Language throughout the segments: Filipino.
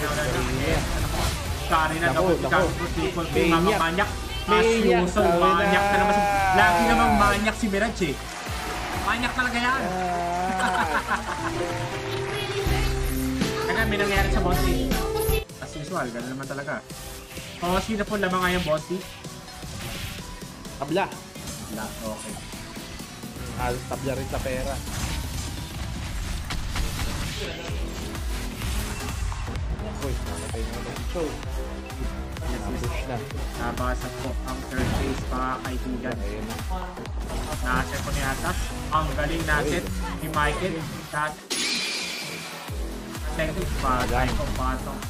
Pinauna na. Maniac. Sorry na Naku, double naku. count po triple po mga Maniac. manyak. As Maniac, usual, sabi na. manyak na naman. si- Lagi namang manyak si Mirage eh. Manyak talaga yan. Ah, Kaya may nangyari sa bossy. As usual, gano'n naman talaga. O, sino po lamang ngayon bossy? tabla. Wala, okay. Halos tabla rin sa pera. Uy, nakatay na naman si Cho. Napush na. Nabasag po ang third base mga kaibigan. Na. Nasa po ni Atas. Ang galing natin ni Michael. That Technic pa, tayo po patong.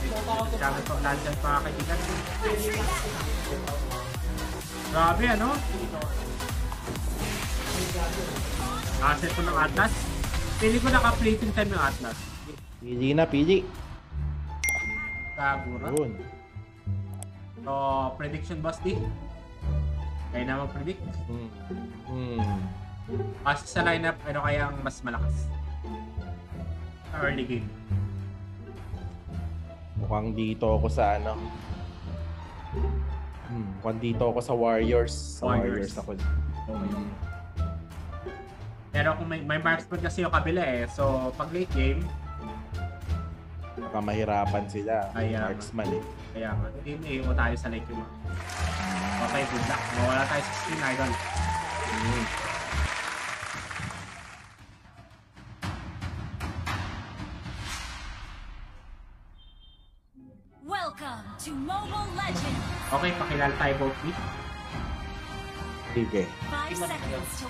Sabi po lansan mga kaibigan. Grabe ano? Asset po ng Atlas. Pili ko naka-plating time yung Atlas. Pili na, pili. Kagura. Yun. So, prediction boss di. Kaya na mag-predict. Hmm. Hmm. Kasi sa lineup, ano kaya ang mas malakas? Early game. Mukhang dito ako sa ano. Hmm. Mukhang dito ako sa Warriors. Sa Warriors. Warriors, ako. Okay. Pero kung may, may marksman kasi yung kabila eh. So, pag late game, Baka mahirapan sila. Kaya nga. Marksman eh. kaya nga, A o tayo sa late game. Okay, good luck. Mawala tayo sa screen, idol. Welcome to Mobile Legends. Okay, pakilala tayo both week. Sige.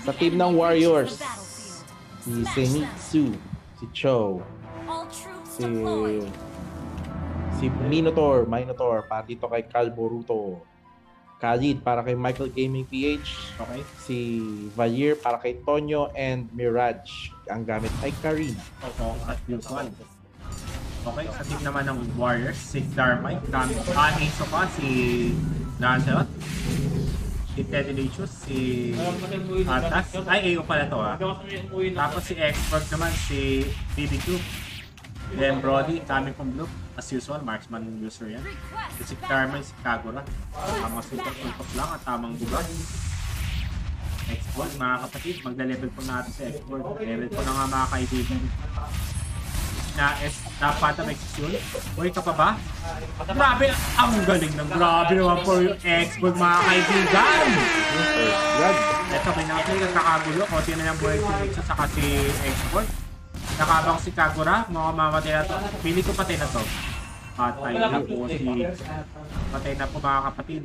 Sa team ng Warriors. Si. Zenitsu. Si Cho. Si... Si Minotaur. Minotaur. Para dito kay Cal Boruto. Khalid para kay Michael Gaming PH. Okay? Si Valir para kay Tonyo and Mirage. Ang gamit ay Karina. Oo, at usual. Okay, sa team naman ng Warriors, si Dharmite, kami, ah, Ace pa, si Lancelot, si Teddy Licious, si Atas, ay, AO pala to ah. Tapos si Expert naman, si BB2, then Brody, coming from Blue, as usual, marksman user yan. Si Dharmite, si Kagura, tamang super tutok lang at tamang gubat. Export, mga kapatid, magda-level po natin sa export. Level po na nga mga kaibigan na S na execute. Uy, ka pa ba? Grabe, ang galing ng grabe naman po yung export mga kaibigan. God. Ito, may nakapay ng kakagulo. Konti na lang buhay si Rixo saka si export. Nakabang si Kagura, mga mamatay na to. Pili ko patay na to. Patay na po si... Patay na po mga kapatid.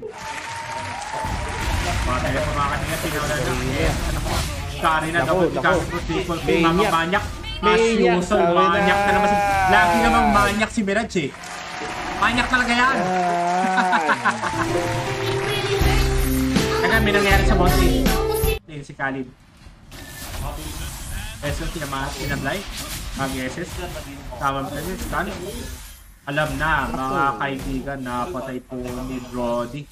Patay na po mga kapatid. Pinauna na. Ano po? Sorry na, naku. Chicago po triple po mga manyak. As usual, manyak na naman si... Lagi namang manyak si Mirage eh. Manyak talaga yan. Ah, Kaya may nangyari sa bossy. Ayun si Khalid. Eso, tinama, tinablay. Mag-SS. Tama ba yun? Stun. Alam na, mga kaibigan, na patay po ni Brody.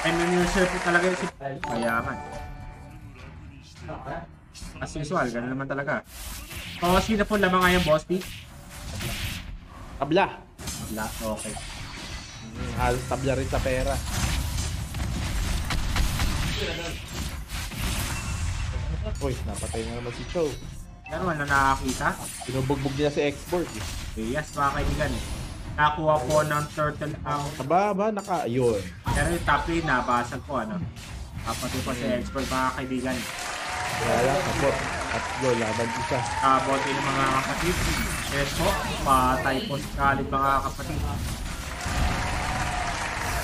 Yung user po talaga si Mayaman. As usual, ganun naman talaga. O, sino po lamang ngayon, boss P? tabla. Wala, okay. Halos tabla rin sa pera. Uy, napatay na naman si Cho. Pero wala nakakita. Pinubugbog niya si Export. eh. Yes, mga kaibigan. Nakuha po ng turtle ang... Aba, ba, naka, ayun. Pero yung top lane, nabasag po, ano? Kapati po si expert, mga kaibigan. Lang, ako. At go, laban isa. Kabote ng mga kapatid. Yes po, patay po si Khalid, mga kapatid.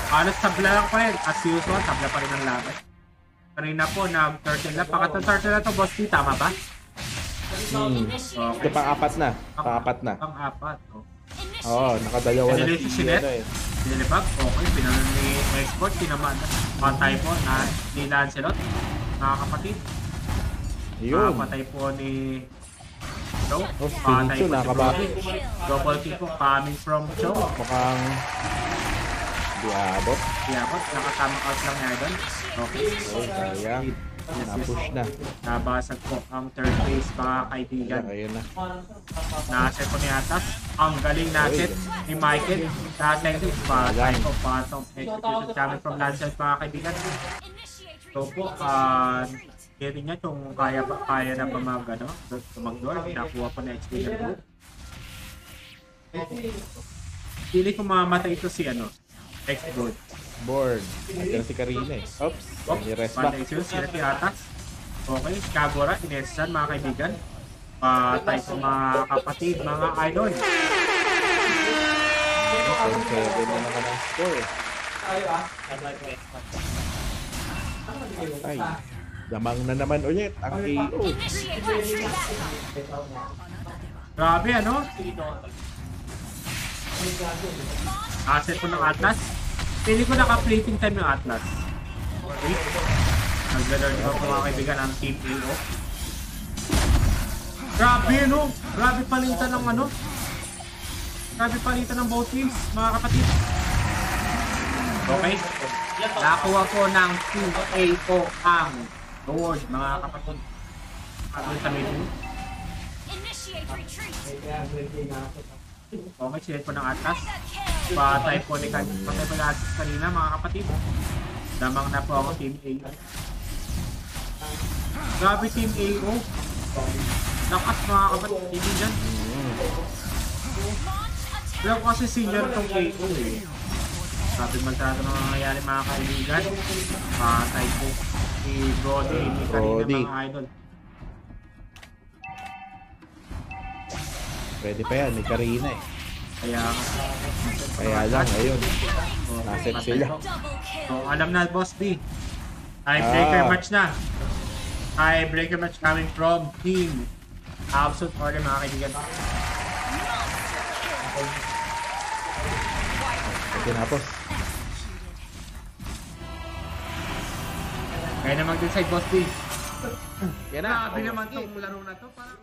Halos tabla lang pa rin. As usual, tabla pa rin ang laban. Kanina po, nag-turtle na. Pangatlong turtle na to, boss T, tama ba? Hmm. Okay. Ito pang-apat na. Pang-apat na. Pang-apat, oh. Oo, nakadalawa na si si, Sinet. ano eh. Dinilibag, okay, pinanan ni Export, tinamaan. Patay po na ni Lancelot, mga kapatid. Ayun. Patay po ni Joe. Oh, Pincho, po si nakabati. Double kill po coming from Joe. Mukhang... Di abot. Diabot, nakasama out lang niya doon. Okay. Ayun, sayang. Na-push na. Nabasag po ang third base mga kaibigan. Ayun na. Nasa po ni Atas. Ang galing natin ni Michael. Dahil pa tayo po patong execution coming from Lancel mga kaibigan. So po, retreat. ah, uh, niya kung kaya ba, kaya na ba mag, ano, mag-door. Nakuha po na execution po. Pili ko mamamatay ito si ano, X-Gold. Board. Nandiyan si Karina eh. Oops. May rest back. Shoes, sila si Atas. Okay, Kagura, Inesan, mga kaibigan. Patay sa mga kapatid, mga idol. 10-7 na naman ang score. Ay. Damang na naman ulit ang KO. Grabe, ano? Asset ko ng Atlas. Pili ko naka-plating time yung Atlas. Okay. Naglalord ko po mga kaibigan ang Team AO. Grabe, no? Grabe palitan ng ano? Grabe palitan ng both teams, mga kapatid. Okay. Nakakuha ko ng Team AO ang Lord, mga kapatid. Ano sa medyo? Initiate retreat. Okay, sinet ko ng Atlas. Mega kill. Patay po ni kan patay po ni Atlas kanina mga kapatid. Damang na po ako Team A. Grabe Team AO. Lakas mga kapatid. Hindi dyan. Pero kasi senior tong AO eh. Grabe masyado na nangyayari mga kaibigan. Patay po si Brody. Ni kanina mga idol. Pwede pa yan. May Karina eh. Kaya Kaya lang, ayun. oh, patay sila. So, alam na, Boss B. Tiebreaker Ah. match na. Tiebreaker match coming from Team Absolute Order, mga kaibigan. Tinapos. Kaya naman din side, Boss B. Yan na. Grabe naman tong laro na to. Parang